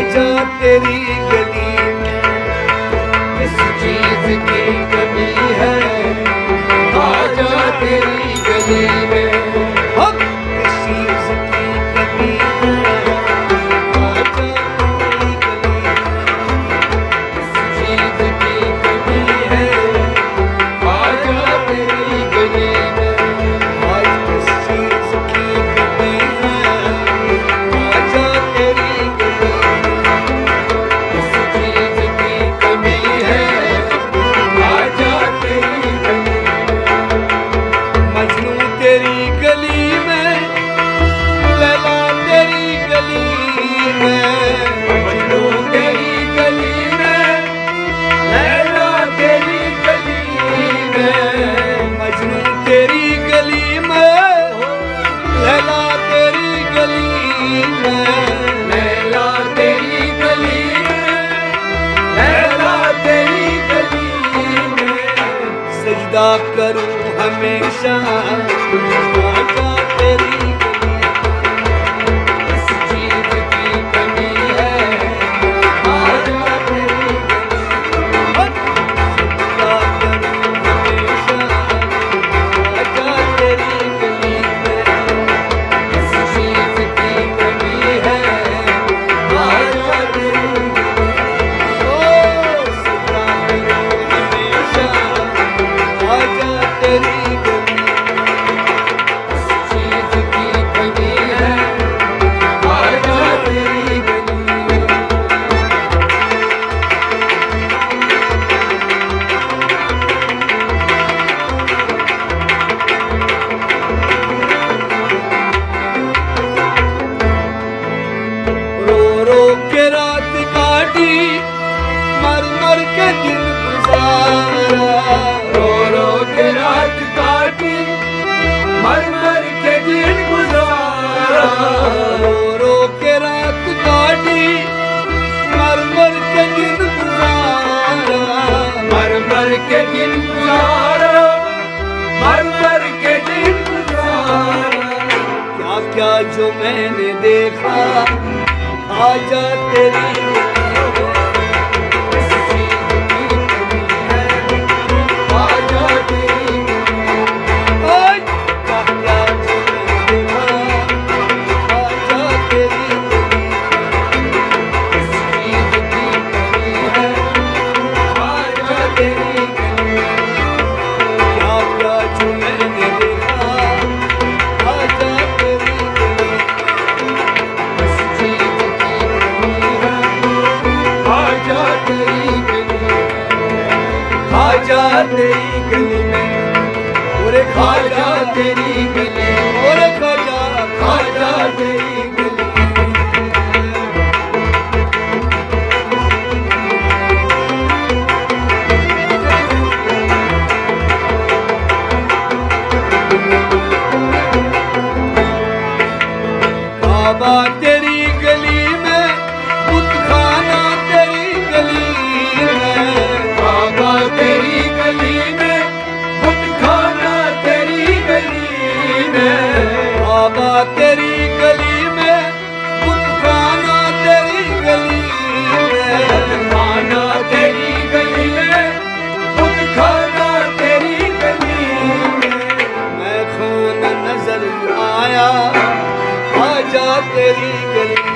جا تیری تیری گلی میں، لیلا تیری گلی میں۔ گلی میں، لیلا تیری سجدہ کروں ہمیشہ تیری دن گزارا مر مر کے دن گزارا کیا کیا جو میں نے دیکھا آ جا تیری تیری گلی میں اور خواجہ تیری گلی اور خواجہ خواجہ تیری تیری گلی میں بتخانہ تیری گلی میں۔ بتخانہ تیری گلی میں بتخانہ تیری گلی میں۔ میں خون نظر آیا آ جا تیری گلی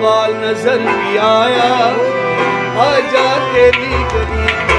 بال نظر بھی آیا۔ آ جا تیری گلی۔